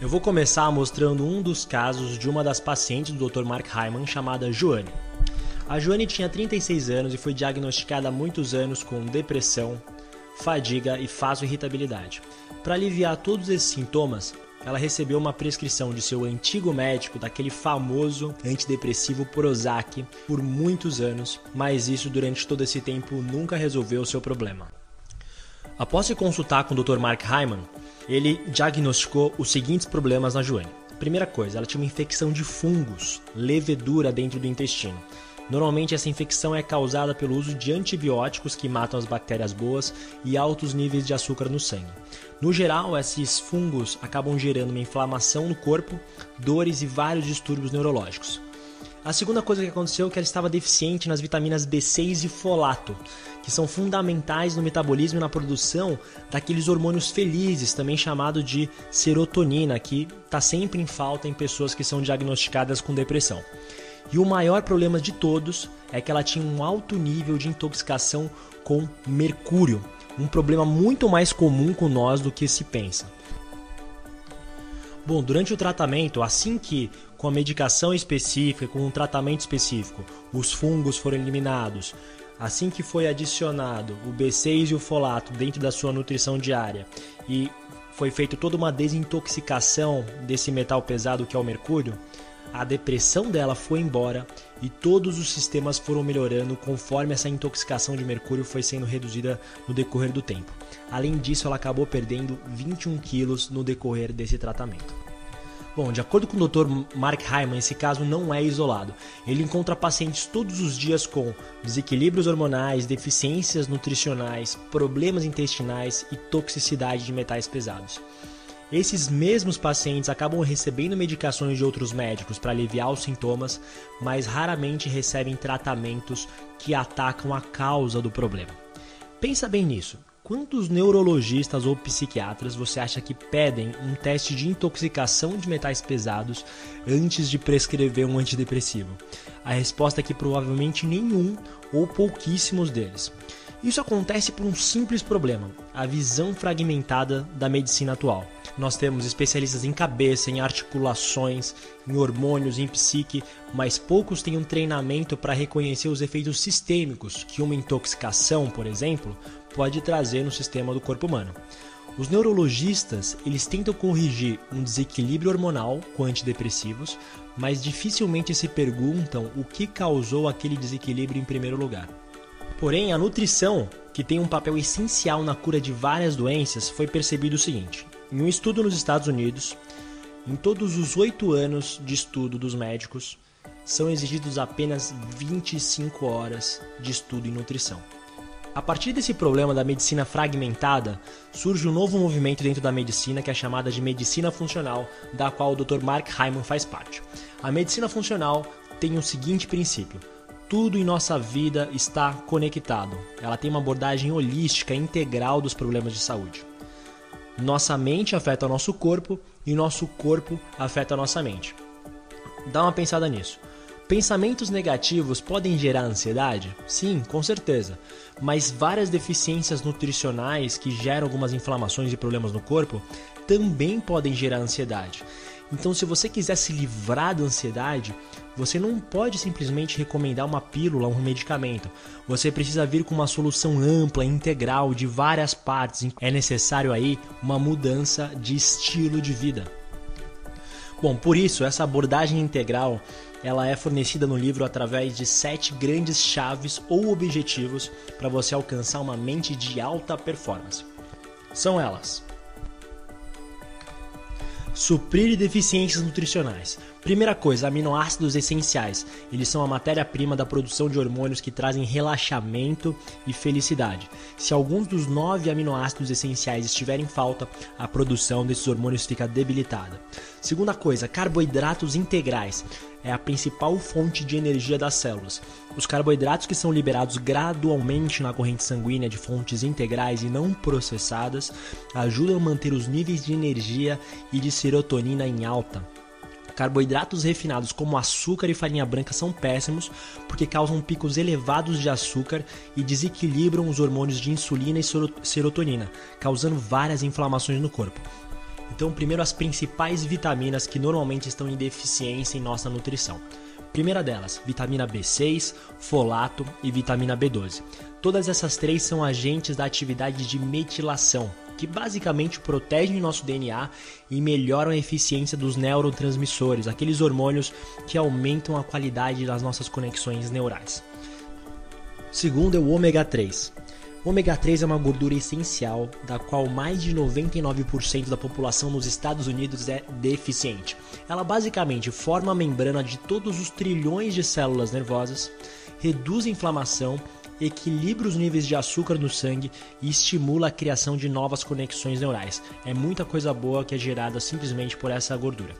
Eu vou começar mostrando um dos casos de uma das pacientes do Dr. Mark Hyman chamada Joane. A Joane tinha 36 anos e foi diagnosticada há muitos anos com depressão, fadiga e fácil irritabilidade. Para aliviar todos esses sintomas, ela recebeu uma prescrição de seu antigo médico, daquele famoso antidepressivo Prozac, por muitos anos, mas isso durante todo esse tempo nunca resolveu o seu problema. Após se consultar com o Dr. Mark Hyman, ele diagnosticou os seguintes problemas na Joane. Primeira coisa, ela tinha uma infecção de fungos, levedura dentro do intestino. Normalmente essa infecção é causada pelo uso de antibióticos que matam as bactérias boas e altos níveis de açúcar no sangue. No geral, esses fungos acabam gerando uma inflamação no corpo, dores e vários distúrbios neurológicos. A segunda coisa que aconteceu é que ela estava deficiente nas vitaminas B6 e folato, que são fundamentais no metabolismo e na produção daqueles hormônios felizes, também chamado de serotonina, que está sempre em falta em pessoas que são diagnosticadas com depressão. E o maior problema de todos é que ela tinha um alto nível de intoxicação com mercúrio, um problema muito mais comum com nós do que se pensa. Bom, durante o tratamento, assim que com a medicação específica, com um tratamento específico, os fungos foram eliminados, assim que foi adicionado o B6 e o folato dentro da sua nutrição diária e foi feita toda uma desintoxicação desse metal pesado que é o mercúrio, a depressão dela foi embora e todos os sistemas foram melhorando conforme essa intoxicação de mercúrio foi sendo reduzida no decorrer do tempo. Além disso, ela acabou perdendo 21 quilos no decorrer desse tratamento. Bom, de acordo com o Dr. Mark Hyman, esse caso não é isolado. Ele encontra pacientes todos os dias com desequilíbrios hormonais, deficiências nutricionais, problemas intestinais e toxicidade de metais pesados. Esses mesmos pacientes acabam recebendo medicações de outros médicos para aliviar os sintomas, mas raramente recebem tratamentos que atacam a causa do problema. Pensa bem nisso. Quantos neurologistas ou psiquiatras você acha que pedem um teste de intoxicação de metais pesados antes de prescrever um antidepressivo? A resposta é que provavelmente nenhum ou pouquíssimos deles. Isso acontece por um simples problema: a visão fragmentada da medicina atual. Nós temos especialistas em cabeça, em articulações, em hormônios, em psique, mas poucos têm um treinamento para reconhecer os efeitos sistêmicos que uma intoxicação, por exemplo, pode trazer no sistema do corpo humano. Os neurologistas, eles tentam corrigir um desequilíbrio hormonal com antidepressivos, mas dificilmente se perguntam o que causou aquele desequilíbrio em primeiro lugar. Porém, a nutrição, que tem um papel essencial na cura de várias doenças, foi percebido o seguinte: em um estudo nos Estados Unidos, em todos os oito anos de estudo dos médicos, são exigidos apenas 25 horas de estudo em nutrição. A partir desse problema da medicina fragmentada, surge um novo movimento dentro da medicina que é chamada de medicina funcional, da qual o Dr. Mark Hyman faz parte. A medicina funcional tem o seguinte princípio: tudo em nossa vida está conectado. Ela tem uma abordagem holística, integral dos problemas de saúde. Nossa mente afeta o nosso corpo e nosso corpo afeta a nossa mente. Dá uma pensada nisso. Pensamentos negativos podem gerar ansiedade? Sim, com certeza. Mas várias deficiências nutricionais que geram algumas inflamações e problemas no corpo também podem gerar ansiedade. Então, se você quiser se livrar da ansiedade, você não pode simplesmente recomendar uma pílula um medicamento. Você precisa vir com uma solução ampla, integral, de várias partes. É necessário aí uma mudança de estilo de vida. Bom, por isso, essa abordagem integral ela é fornecida no livro através de sete grandes chaves ou objetivos para você alcançar uma mente de alta performance. São elas: suprir deficiências nutricionais. Primeira coisa, aminoácidos essenciais. Eles são a matéria-prima da produção de hormônios que trazem relaxamento e felicidade. Se alguns dos nove aminoácidos essenciais estiverem em falta, a produção desses hormônios fica debilitada. Segunda coisa, carboidratos integrais é a principal fonte de energia das células. Os carboidratos que são liberados gradualmente na corrente sanguínea de fontes integrais e não processadas ajudam a manter os níveis de energia e de serotonina em alta. Carboidratos refinados como açúcar e farinha branca são péssimos porque causam picos elevados de açúcar e desequilibram os hormônios de insulina e serotonina, causando várias inflamações no corpo. Então, primeiro as principais vitaminas que normalmente estão em deficiência em nossa nutrição. Primeira delas, vitamina B6, folato e vitamina B12. Todas essas três são agentes da atividade de metilação, que basicamente protegem nosso DNA e melhoram a eficiência dos neurotransmissores, aqueles hormônios que aumentam a qualidade das nossas conexões neurais. Segundo é o ômega 3. O ômega 3 é uma gordura essencial da qual mais de 99% da população nos Estados Unidos é deficiente. Ela basicamente forma a membrana de todos os trilhões de células nervosas, reduz a inflamação, equilibra os níveis de açúcar no sangue e estimula a criação de novas conexões neurais. É muita coisa boa que é gerada simplesmente por essa gordura.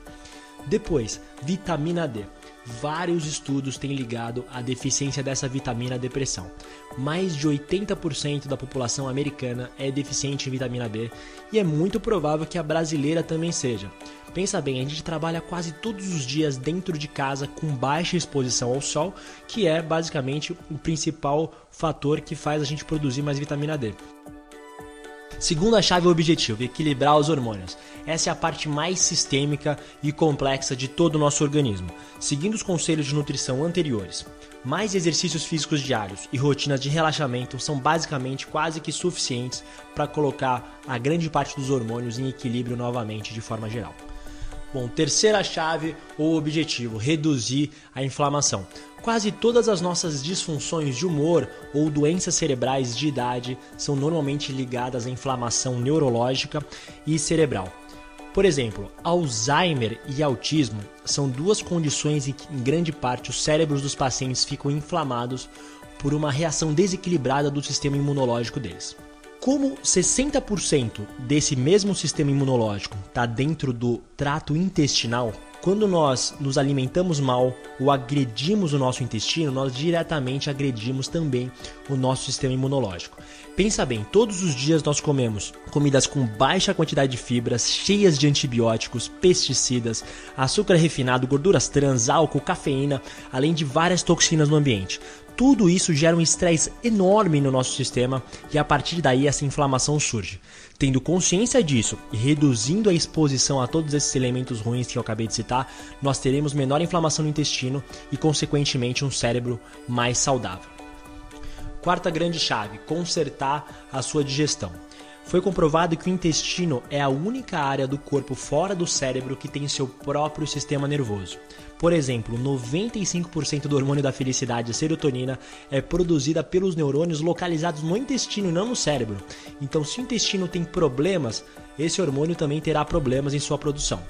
Depois, vitamina D. Vários estudos têm ligado a deficiência dessa vitamina à depressão. Mais de 80% da população americana é deficiente em vitamina D e é muito provável que a brasileira também seja. Pensa bem, a gente trabalha quase todos os dias dentro de casa com baixa exposição ao sol, que é basicamente o principal fator que faz a gente produzir mais vitamina D. Segunda chave objetivo: equilibrar os hormônios. Essa é a parte mais sistêmica e complexa de todo o nosso organismo. Seguindo os conselhos de nutrição anteriores, mais exercícios físicos diários e rotinas de relaxamento são basicamente quase que suficientes para colocar a grande parte dos hormônios em equilíbrio novamente de forma geral. Bom, terceira chave ou objetivo: reduzir a inflamação. Quase todas as nossas disfunções de humor ou doenças cerebrais de idade são normalmente ligadas à inflamação neurológica e cerebral. Por exemplo, Alzheimer e autismo são duas condições em que, em grande parte, os cérebros dos pacientes ficam inflamados por uma reação desequilibrada do sistema imunológico deles. Como 60% desse mesmo sistema imunológico está dentro do trato intestinal, quando nós nos alimentamos mal ou agredimos o nosso intestino, nós diretamente agredimos também o nosso sistema imunológico. Pensa bem, todos os dias nós comemos comidas com baixa quantidade de fibras, cheias de antibióticos, pesticidas, açúcar refinado, gorduras trans, álcool, cafeína, além de várias toxinas no ambiente. Tudo isso gera um estresse enorme no nosso sistema e a partir daí essa inflamação surge. Tendo consciência disso e reduzindo a exposição a todos esses elementos ruins que eu acabei de citar, nós teremos menor inflamação no intestino e, consequentemente, um cérebro mais saudável. Quarta grande chave: consertar a sua digestão. Foi comprovado que o intestino é a única área do corpo fora do cérebro que tem seu próprio sistema nervoso. Por exemplo, 95% do hormônio da felicidade, serotonina, é produzida pelos neurônios localizados no intestino e não no cérebro. Então, se o intestino tem problemas, esse hormônio também terá problemas em sua produção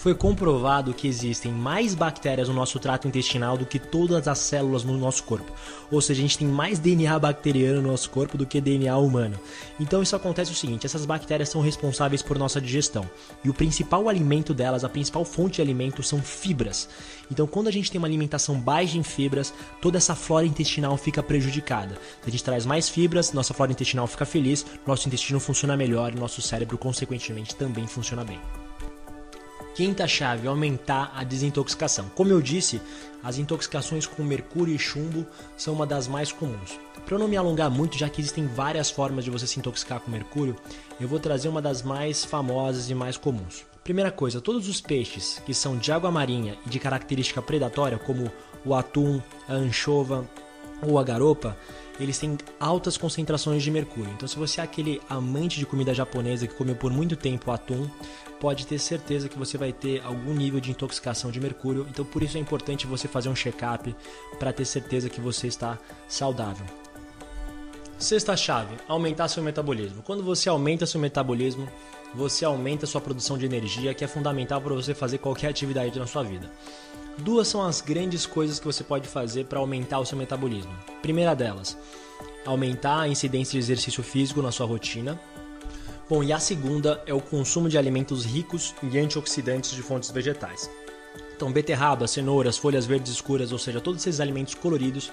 foi comprovado que existem mais bactérias no nosso trato intestinal do que todas as células no nosso corpo. Ou seja, a gente tem mais DNA bacteriano no nosso corpo do que DNA humano. Então isso acontece o seguinte, essas bactérias são responsáveis por nossa digestão. E o principal alimento delas, a principal fonte de alimento são fibras. Então quando a gente tem uma alimentação baixa em fibras, toda essa flora intestinal fica prejudicada. Se a gente traz mais fibras, nossa flora intestinal fica feliz, nosso intestino funciona melhor e nosso cérebro consequentemente também funciona bem. Quinta chave, aumentar a desintoxicação. Como eu disse, as intoxicações com mercúrio e chumbo são uma das mais comuns. Para eu não me alongar muito, já que existem várias formas de você se intoxicar com mercúrio, eu vou trazer uma das mais famosas e mais comuns. Primeira coisa, todos os peixes que são de água marinha e de característica predatória, como o atum, a anchova ou a garopa, eles têm altas concentrações de mercúrio. Então, se você é aquele amante de comida japonesa que comeu por muito tempo atum, pode ter certeza que você vai ter algum nível de intoxicação de mercúrio. Então, por isso é importante você fazer um check-up para ter certeza que você está saudável. Sexta chave: aumentar seu metabolismo. Quando você aumenta seu metabolismo, você aumenta sua produção de energia, que é fundamental para você fazer qualquer atividade na sua vida. Duas são as grandes coisas que você pode fazer para aumentar o seu metabolismo. Primeira delas, aumentar a incidência de exercício físico na sua rotina. Bom, e a segunda é o consumo de alimentos ricos em antioxidantes de fontes vegetais. Então, beterraba, cenouras, folhas verdes escuras, ou seja, todos esses alimentos coloridos,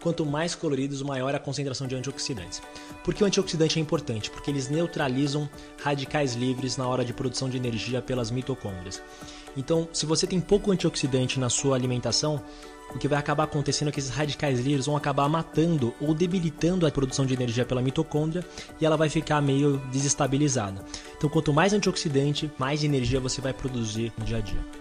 quanto mais coloridos, maior a concentração de antioxidantes. Por que o antioxidante é importante? Porque eles neutralizam radicais livres na hora de produção de energia pelas mitocôndrias. Então, se você tem pouco antioxidante na sua alimentação, o que vai acabar acontecendo é que esses radicais livres vão acabar matando ou debilitando a produção de energia pela mitocôndria e ela vai ficar meio desestabilizada. Então, quanto mais antioxidante, mais energia você vai produzir no dia a dia.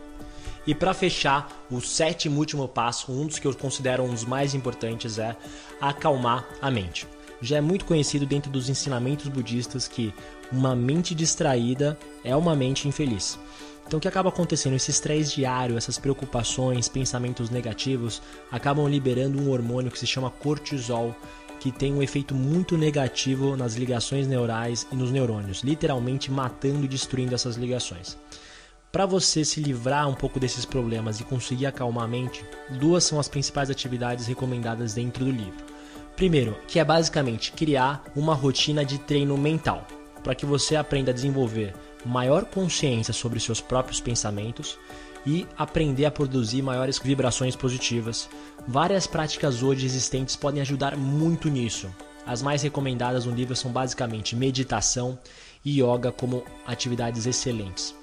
E para fechar, o sétimo último passo, um dos que eu considero um dos mais importantes, é acalmar a mente. Já é muito conhecido dentro dos ensinamentos budistas que uma mente distraída é uma mente infeliz. Então o que acaba acontecendo? Esse estresse diário, essas preocupações, pensamentos negativos, acabam liberando um hormônio que se chama cortisol, que tem um efeito muito negativo nas ligações neurais e nos neurônios, literalmente matando e destruindo essas ligações. Para você se livrar um pouco desses problemas e conseguir acalmar a mente, duas são as principais atividades recomendadas dentro do livro. Primeiro, que é basicamente criar uma rotina de treino mental, para que você aprenda a desenvolver maior consciência sobre seus próprios pensamentos e aprender a produzir maiores vibrações positivas. Várias práticas hoje existentes podem ajudar muito nisso. As mais recomendadas no livro são basicamente meditação e yoga como atividades excelentes.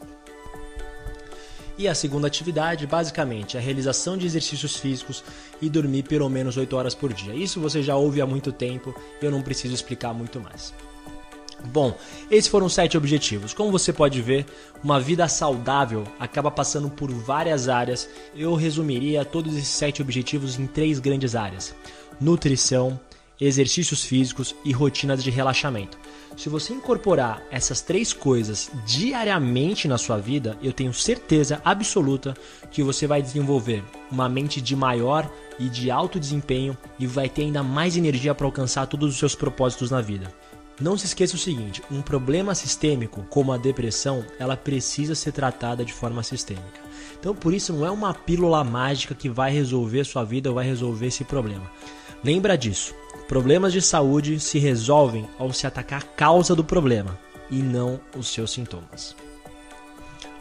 E a segunda atividade, basicamente, é a realização de exercícios físicos e dormir pelo menos 8 horas por dia. Isso você já ouve há muito tempo, eu não preciso explicar muito mais. Bom, esses foram sete objetivos. Como você pode ver, uma vida saudável acaba passando por várias áreas. Eu resumiria todos esses sete objetivos em três grandes áreas: nutrição, exercícios físicos e rotinas de relaxamento. Se você incorporar essas três coisas diariamente na sua vida, eu tenho certeza absoluta que você vai desenvolver uma mente de maior e de alto desempenho e vai ter ainda mais energia para alcançar todos os seus propósitos na vida. Não se esqueça o seguinte: um problema sistêmico, como a depressão, ela precisa ser tratada de forma sistêmica. Então, por isso, não é uma pílula mágica que vai resolver sua vida ou vai resolver esse problema. Lembra disso: problemas de saúde se resolvem ao se atacar a causa do problema e não os seus sintomas.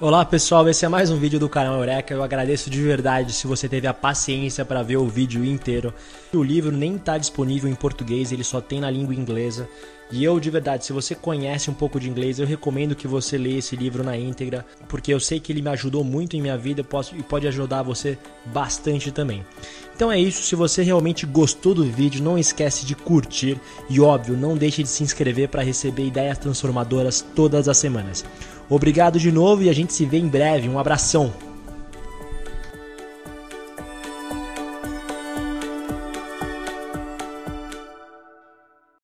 Olá pessoal, esse é mais um vídeo do canal Eureka. Eu agradeço de verdade se você teve a paciência para ver o vídeo inteiro. O livro nem está disponível em português, ele só tem na língua inglesa. E eu, de verdade, se você conhece um pouco de inglês, eu recomendo que você leia esse livro na íntegra, porque eu sei que ele me ajudou muito em minha vida posso, e pode ajudar você bastante também. Então é isso, se você realmente gostou do vídeo, não esquece de curtir e, óbvio, não deixe de se inscrever para receber ideias transformadoras todas as semanas. Obrigado de novo e a gente se vê em breve. Um abração!